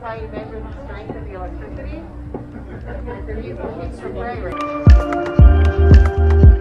that's measure the strength of the electricity. It's a